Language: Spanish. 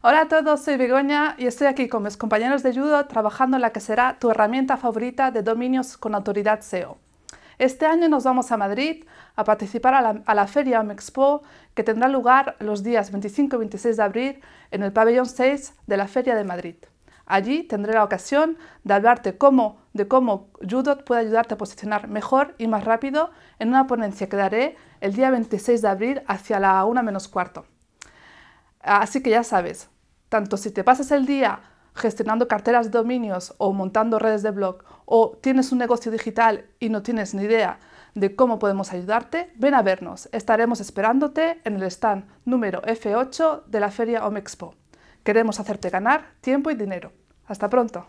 Hola a todos, soy Begoña y estoy aquí con mis compañeros de judo trabajando en la que será tu herramienta favorita de dominios con autoridad SEO. Este año nos vamos a Madrid a participar a la, Feria Omexpo que tendrá lugar los días 25 y 26 de abril en el pabellón 6 de la Feria de Madrid. Allí tendré la ocasión de hablarte de cómo Judo puede ayudarte a posicionar mejor y más rápido en una ponencia que daré el día 26 de abril hacia la 1 menos cuarto. Así que ya sabes, tanto si te pasas el día gestionando carteras de dominios o montando redes de blog o tienes un negocio digital y no tienes ni idea de cómo podemos ayudarte, ven a vernos. Estaremos esperándote en el stand número F8 de la Feria Omexpo. Queremos hacerte ganar tiempo y dinero. Hasta pronto.